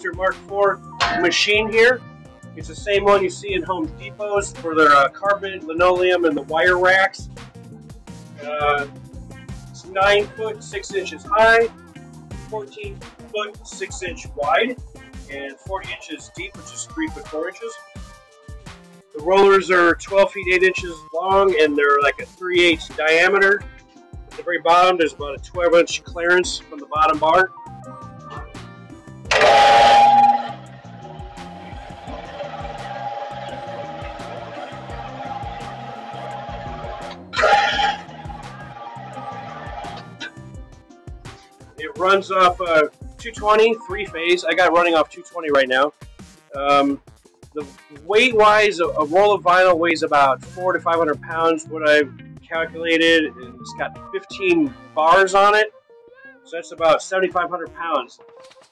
Master Mark IV machine here. It's the same one you see in Home Depots for their uh, carbon linoleum and the wire racks. Uh, it's 9 foot 6 inches high, 14 foot 6 inch wide, and 40 inches deep, which is 3 foot 4 inches. The rollers are 12 feet 8 inches long and they're like a 3 8 diameter. At the very bottom, there's about a 12 inch clearance from the bottom bar. It runs off uh, 220, three phase. I got running off 220 right now. Um, the weight wise, a, a, roll of vinyl weighs about four to 500 pounds. What I've calculated, it's got 15 bars on it. So that's about 7,500 pounds.